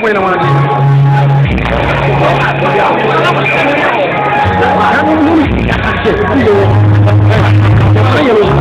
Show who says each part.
Speaker 1: poeira, mano. Caralho,